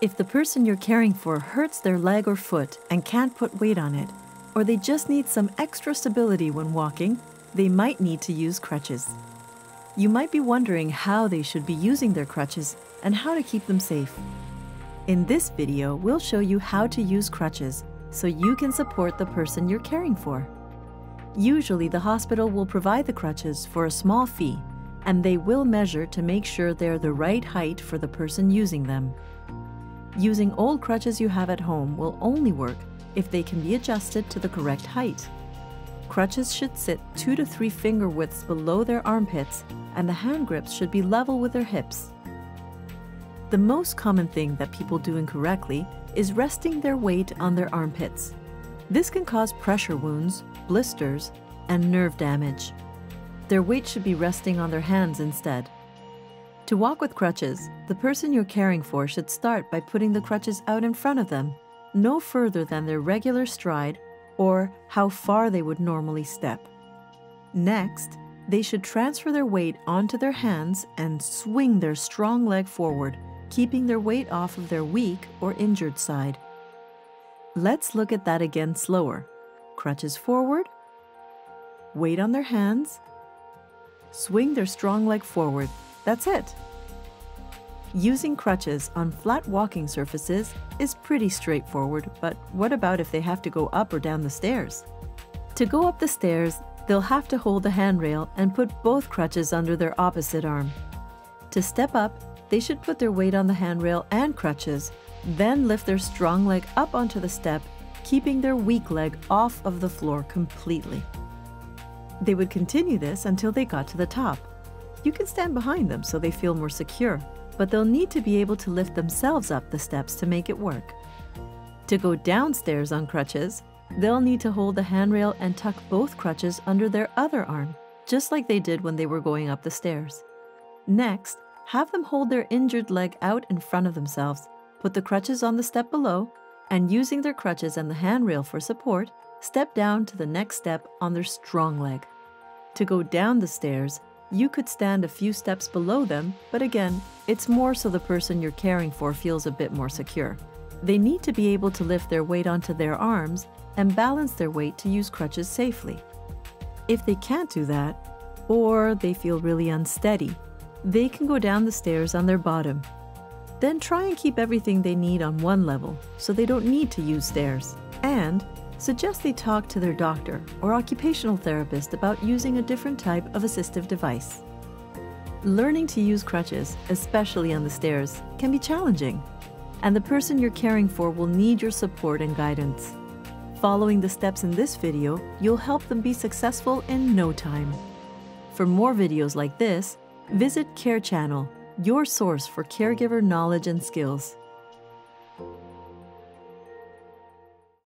If the person you're caring for hurts their leg or foot and can't put weight on it, or they just need some extra stability when walking, they might need to use crutches. You might be wondering how they should be using their crutches and how to keep them safe. In this video, we'll show you how to use crutches so you can support the person you're caring for. Usually, the hospital will provide the crutches for a small fee, and they will measure to make sure they're the right height for the person using them. Using old crutches you have at home will only work if they can be adjusted to the correct height. Crutches should sit 2 to 3 finger widths below their armpits and the hand grips should be level with their hips. The most common thing that people do incorrectly is resting their weight on their armpits. This can cause pressure wounds, blisters, and nerve damage. Their weight should be resting on their hands instead. To walk with crutches, the person you're caring for should start by putting the crutches out in front of them, no further than their regular stride or how far they would normally step. Next, they should transfer their weight onto their hands and swing their strong leg forward, keeping their weight off of their weak or injured side. Let's look at that again slower. Crutches forward, weight on their hands, swing their strong leg forward, that's it. Using crutches on flat walking surfaces is pretty straightforward, but what about if they have to go up or down the stairs? To go up the stairs, they'll have to hold the handrail and put both crutches under their opposite arm. To step up, they should put their weight on the handrail and crutches, then lift their strong leg up onto the step, keeping their weak leg off of the floor completely. They would continue this until they got to the top. You can stand behind them so they feel more secure, but they'll need to be able to lift themselves up the steps to make it work. To go downstairs on crutches, they'll need to hold the handrail and tuck both crutches under their other arm, just like they did when they were going up the stairs. Next, have them hold their injured leg out in front of themselves, put the crutches on the step below, and using their crutches and the handrail for support, step down to the next step on their strong leg. To go down the stairs, you could stand a few steps below them, but again, it's more so the person you're caring for feels a bit more secure. They need to be able to lift their weight onto their arms and balance their weight to use crutches safely. If they can't do that, or they feel really unsteady, they can go down the stairs on their bottom. Then try and keep everything they need on one level so they don't need to use stairs. And suggest they talk to their doctor or occupational therapist about using a different type of assistive device. Learning to use crutches, especially on the stairs, can be challenging, and the person you're caring for will need your support and guidance. Following the steps in this video, you'll help them be successful in no time. For more videos like this, visit Care Channel, your source for caregiver knowledge and skills.